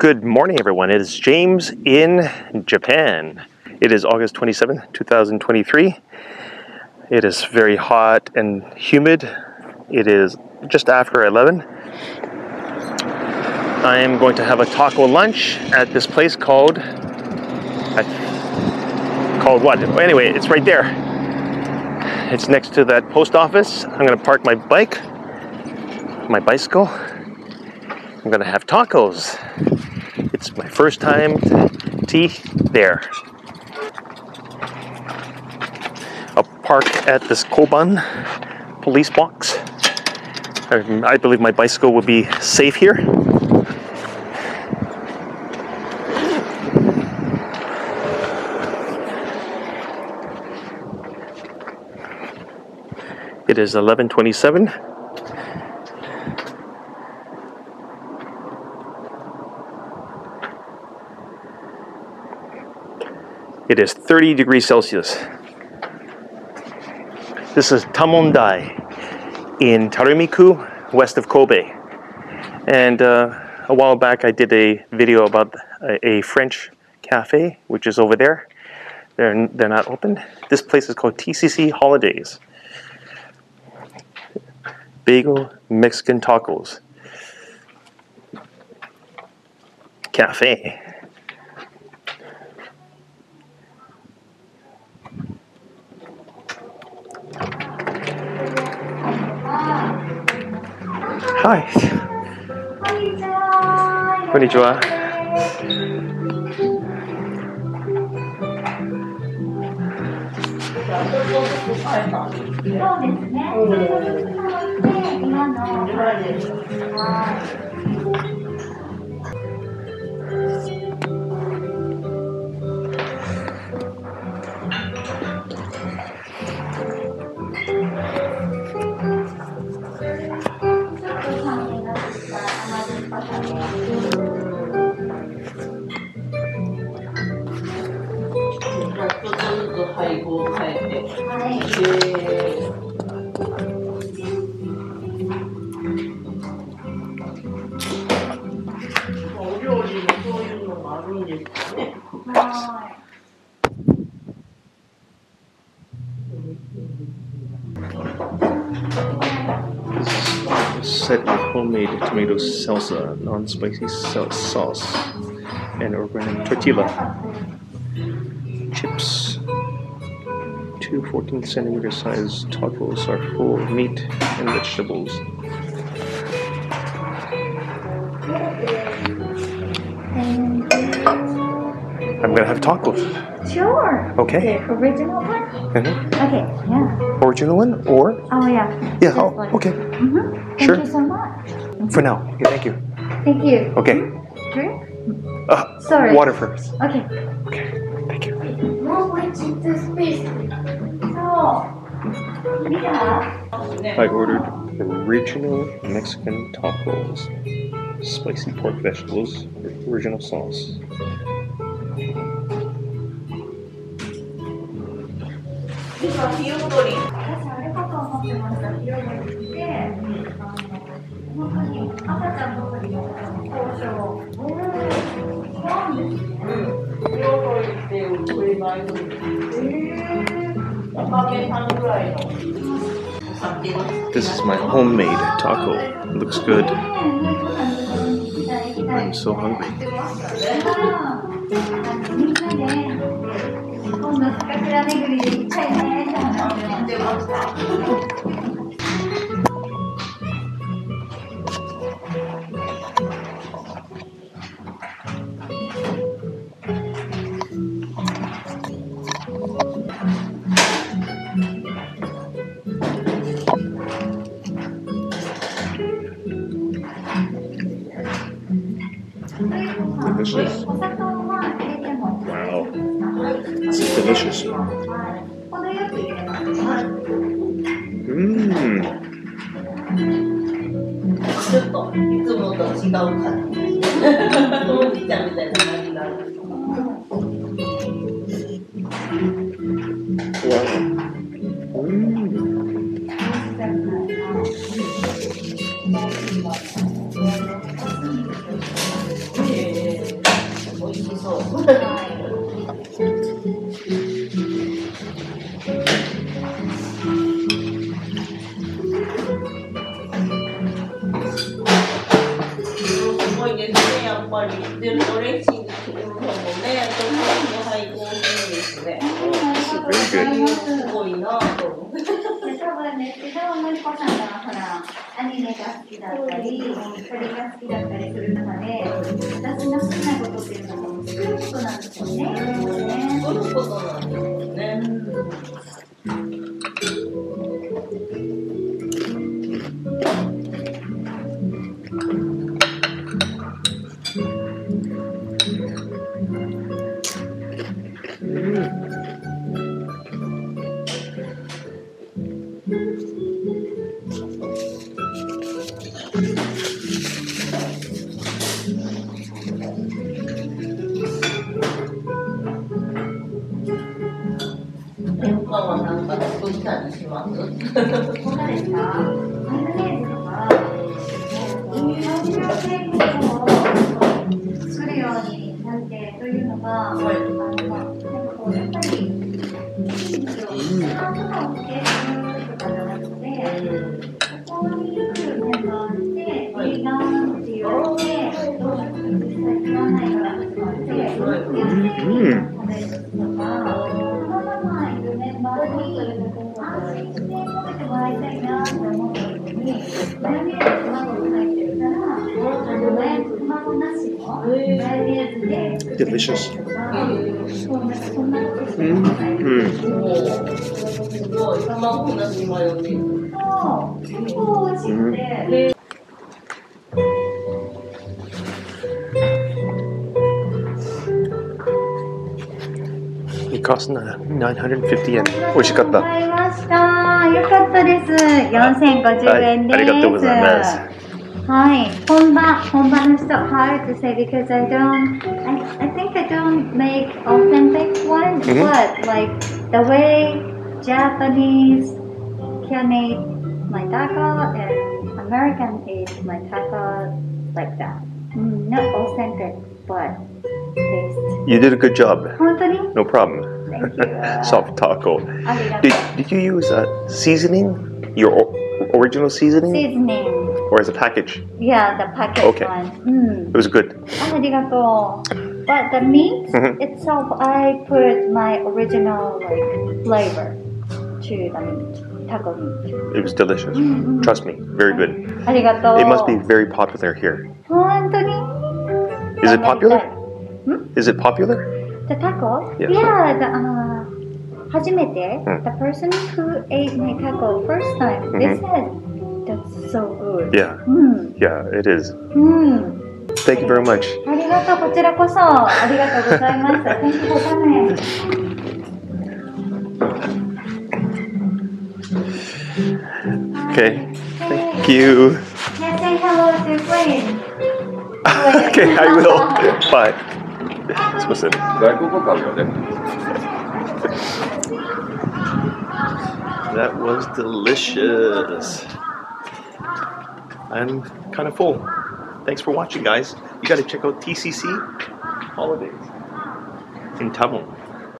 Good morning, everyone. It is James in Japan. It is August 27th, 2023. It is very hot and humid. It is just after 11. I am going to have a taco lunch at this place called. Called what? Oh, anyway, it's right there. It's next to that post office. I'm going to park my bike, my bicycle. I'm going to have tacos. It's my first time tea there. I'll park at this Koban police box. I, I believe my bicycle will be safe here. It is 1127. It is 30 degrees Celsius. This is Tamondai in Tarumiku, west of Kobe. And uh, a while back I did a video about a, a French cafe, which is over there. They're, they're not open. This place is called TCC Holidays. Bagel Mexican Tacos. Cafe. Hi. こんにちは。そうですね。ちょっとずつなので、今の、 配合を変えて。はい。でお料理もそういうのがあるんですかね。は This set homemade tomato salsa, non-spicy sauce, and organic tortilla. Chips. Two 14 centimeter size tacos are full of meat and vegetables. I'm gonna have tacos. Sure. Okay. The original one? Mhm. Okay, yeah. Original one or Oh, yeah. yeah. Oh, one. okay. Mm-hmm. Thank Sure. you so much. For now. Yeah, thank you. Thank you. Okay. Drink? Uh, Sorry. water first. Okay. Okay. Thank you. More kitchen space. So, yeah. I ordered original Mexican tacos, spicy pork vegetables, original sauce. でさ、火踊り。私あれかと思ってました。広がって、あの本当に赤ちゃんの時の交渉。うん。そうですね。火踊りってこれがいるんです。えおかげさんぐらいの。お酒が。 This is my homemade taco. It looks good. I'm so hungry. みんなで今度桜巡りで行きたいねって話をしてました。Delicious. Delicious. Mmm. ちょっといつもと違う。感じ やっぱり。で、ドレッシング作るのもね、そこの配合いいですね。すごいなと思っ多分ですけど、のりこさんがほら、アニメが好きだったり、それが好きだったりする中で、私の好きなこと作るようになってというのが、あの、時間とかをつけるとかじゃなくて、ここに来るメンバーって、いいなって言われて、どうして実際食わないからって、安いものを食べるとか、そのままいるメンバーに安心して食べてもらいたいなって思った時に、マヨネーズ卵が入ってるから、あのマヨ卵なしの It cost 950円美味しかっ。た。よかったです。4050円です。はいありがとうございますはい、本場、本場の人、hard to say because I don't, I, I think I don't make authentic one, Mhm. but like the way Japanese can eat my taco and American eat my taco like that. Mm, not authentic, but taste. You did a good job. 本当に No problem. Thank you. Soft taco. ありがと Did, う。 did you use uh, seasoning? Your o- original seasoning? Seasoning. Or as a package? Yeah, the packet Okay. one. Mm. It was good. ありがとう。 But the meat Mhm. itself, I put my original like flavor to the meat, taco meat. It was delicious. Mhm. Trust me, very good. ありがとう。 It must be very popular here. 本当に Is it popular? Hmm? Is it popular? The taco? Yeah. Yeah, the, uh, 初めて、うん the person who ate my taco first time, they うん said, that's so good. Yeah, うん。 yeah, it is. うん。 Thank you very much. ありがとう、こちらこそ。ありがとうございました。Thank you for coming. Okay, thank you. Yeah, say hello to Wayne. okay, I will. Bye. すいません。外国語買うよね。 That was delicious. I'm kind of full. Thanks for watching, guys. You got to check out TCC Holidays in Taiwan.